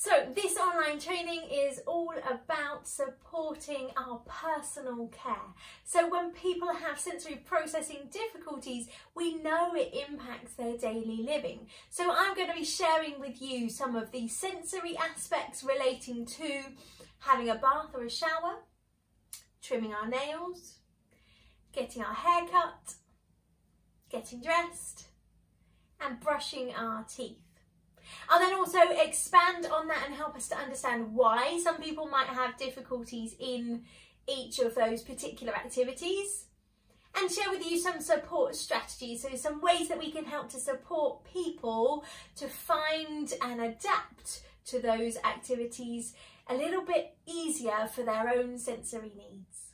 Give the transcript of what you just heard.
So this online training is all about supporting our personal care. So when people have sensory processing difficulties, we know it impacts their daily living. So I'm going to be sharing with you some of the sensory aspects relating to having a bath or a shower, trimming our nails, getting our hair cut, getting dressed, and brushing our teeth. I'll then also expand on that and help us to understand why some people might have difficulties in each of those particular activities and share with you some support strategies, so some ways that we can help to support people to find and adapt to those activities a little bit easier for their own sensory needs.